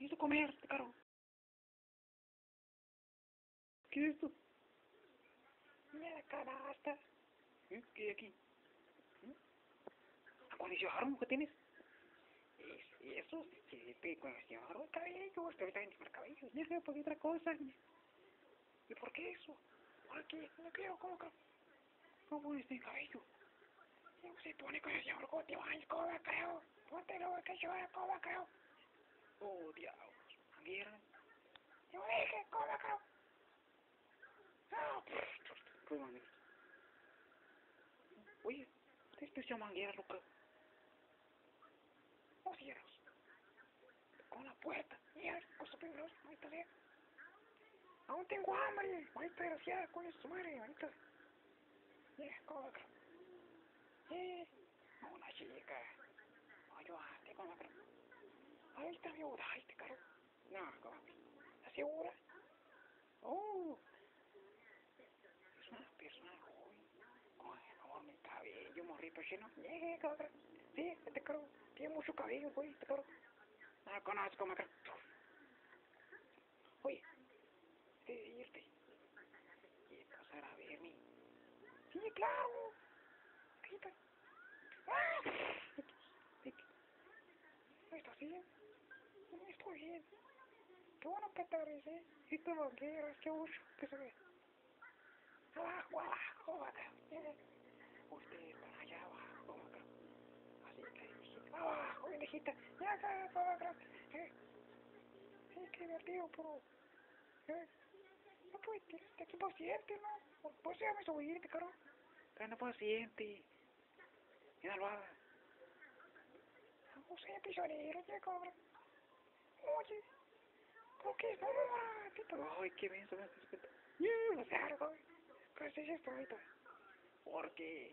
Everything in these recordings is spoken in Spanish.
Necesito comer, caro. ¿Qué es esto? Mira, canasta. ¿Eh? ¿Qué hay aquí? ¿Eh? ¿Acondicionador qué tienes? Y eso, sí, te acondicionador el cabello, estoy también el cabello. Deja por otra cosa. ¿Y por qué eso? Porque no quiero cómo que... ¿Cómo pones el cabello? Se pone acondicionador como te bañas, como va creo. Póntelo, que yo era como creo. Oh, diablos. Manguera. Yo dije. Ah, ¿Qué manguera? Oye, ¿qué es esa manguera, loca? No cierras. Con la puerta. Mira, cosa peligrosa, ahorita ve. Aún tengo hambre. Ahorita desgraciada, con su madre, ahorita. Mira, como creo. Eh, una chica. Ayúdate, como creo. Ahí está mi ayudaste, caro. No, ¿cómo? ¿Estás segura? Oh, es una persona joven, con enorme cabello, morrito lleno. Eh, cabrón. Sí, este caro. Tiene mucho cabello, güey, este caro. No lo conozco, macro. Oye, de irte. Y pasar a verme. Sí, claro. Está. ¡Ah! ¿Estás bien? Y tú lo quieras, qué mucho que se ve. Abajo, abajo. Eh, Ustedes están allá abajo, macro. Así que Abajo, viejita. Ya acá, acá, acá. Eh. Sí, qué divertido, pero... Eh. No puedes aquí paciente, ¿no? Pues ya me subirte, caro. paciente. Mira, lo haga. No sé, pisonero, ya cobra. Oye, ¿por qué? Ay, qué bien, algo. ¿Qué es esto? Porque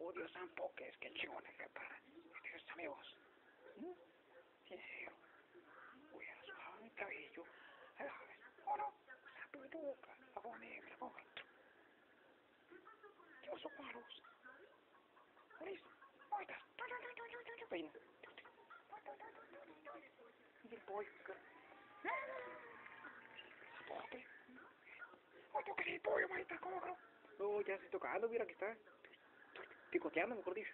odio San Poques, que chingón es para amigos. ¿Mm? Sincero. Voy a suave mi cabello. A la vez. ¿O no? La peluca, la la coja. Yo soy malos. Listo. Peina. Y el pollo, que- Zapote. Oye, pollo, manita, ¿cómo creo? No, ya estoy tocando, mira que está. Picoteando, mejor dicho.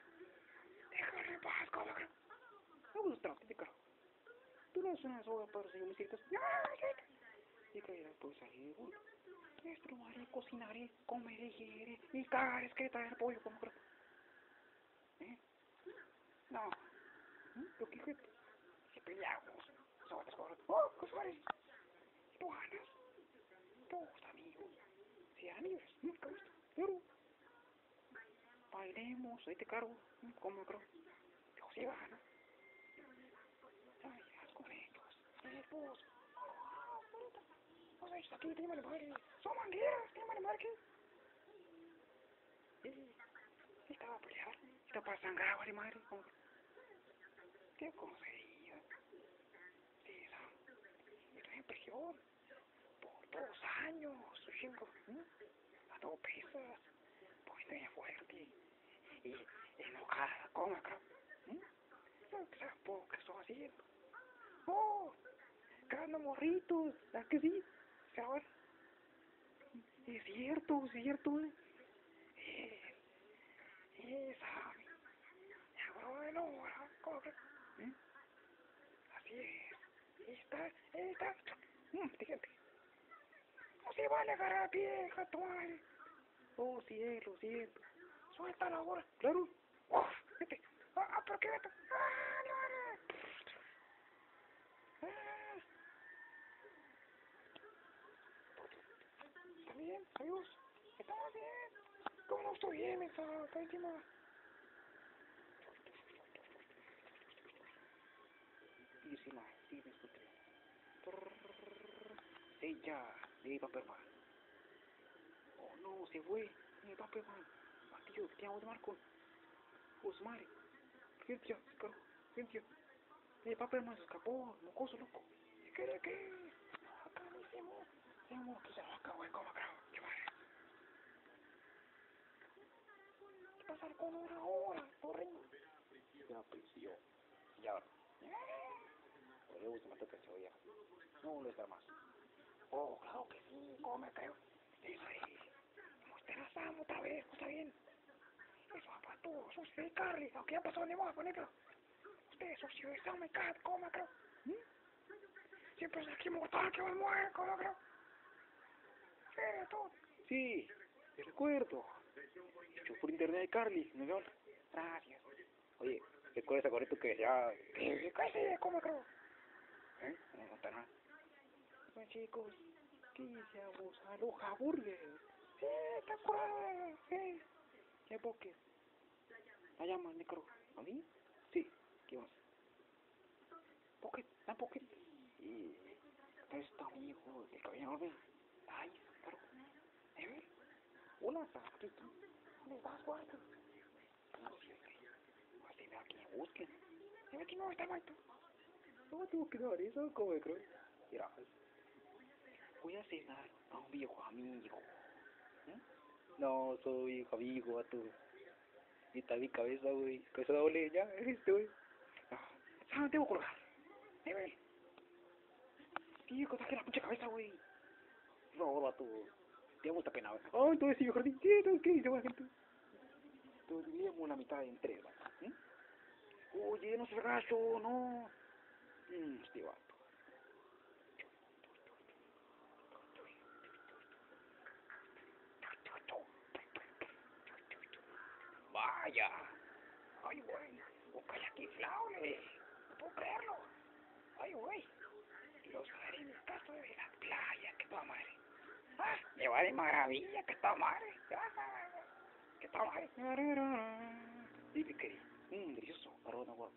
Déjale en paz, ¿cómo creo? No, pues trate caro. Tú no una soga para seguir mis. Ya, ya. Y ya pues salir. Destruiré, cocinaré, comeré, hiere y cagaré, es que traer pollo, como creo. ¿Eh? No. ¿Lo que? Si peleamos, ¡Oh, qué suárez! ¿Tú ganas? Todos amigos. Si amigos. ¿Qué gusto? Bailemos, ahí te cargo. ¿Cómo creo? Yo sí gano. Ay, haz con ellos. Eh, pues. O aquí, madre. Son de madre. Sí. Estaba a pelear. Estaba para sangrar, madre. ¿Qué conseguía? Sí, prisión. Por dos años, chingo. ¿Mm? A dos pesas. Pues estoy fuerte. Y enojada, ¿cómo. No que sabes poco que estoy haciendo. ¡Oh! Cagando morritos, ¿a que sí? ¿Sabes? Es cierto, es cierto. ¿eh? Eh, esa. Ya ahora, ¿cómo que? ¿Eh? Así es. Esta, esta. Fíjate. No se vale agarrar vieja, tu madre. Oh, cielo, cielo. Suéltala ahora. Claro. Uf. Ah, ah, ¿por qué vete? Ah, no. Ah. ¿Está bien, amigos? Estamos bien. ¿Cómo no estoy bien, esa? La, sí, me escuché. Ella, de Paperman. Oh, no, se fue. De Paperman. Matillo, ¿qué hago de Marco? Osmare. Gente, se escapó. Mocoso, loco. ¿Qué quiere que? Acá me hicimos. Tengo que se acabó, ¿cómo creo? ¿Qué? ¿Qué pasa con una hora? La prisión. Ya, Ah. por eso me toca No lo está más. Oh, claro que sí, ¿cómo me creo? Eso es. Usted la Sam otra vez, ¿no está bien? Eso, papá, tú, sucio de Carly, aunque ya pasó de moda, ponelo. Usted, sucio de Sam Cat, ¿cómo me creo? ¿Mm? Siempre es aquí mortal que va a morir, ¿cómo me creo? Sí, todo. Sí, te recuerdo. Hecho por internet de Carly, ¿no veo? Gracias. Oye, ¿recuerdas ese correcto que decía... ¿Qué? ¿Qué sí? ¿Cómo me creo? ¿Eh? No, no está nada. Bueno, chicos, ¿Qué Burger. sí, está curado, sí. ¿Qué boque? ¿La llamas, Necro? ¿A mí? Sí. ¿Qué más? Pocket, la. Y... Esto, amigo, el cabello enorme. Ay, claro. ¿Eh? Hola. ¿Dónde? No Así aquí me busquen. Dime que no está muerto. No tengo que dar eso, como creo. Mira, voy a cenar a un viejo amigo. ¿Eh? No, soy viejo amigo, a tu. Y está mi cabeza, güey. Cabeza doble, ya, este, güey. No, ah, tengo que colgar. Dime. Viejo, saque la pinche cabeza, güey. No, vato. Tengo mucha pena, güey. Ay, entonces sí, Jordi. ¿Qué? ¿Qué? ¿Qué dice gente? Entonces dividimos la mitad en tres, vato. ¿eh? Oye, no seas gacho, no. Mmm, este vato. Vaya. Ay, güey. Un kayak inflable. No puedo creerlo. Ay, güey. Los marines caso de la playa. Que toda madre. Ah, me va de maravilla. Que toda madre. Ah, que toda madre. Dime, querido. Mmm, delicioso. Agua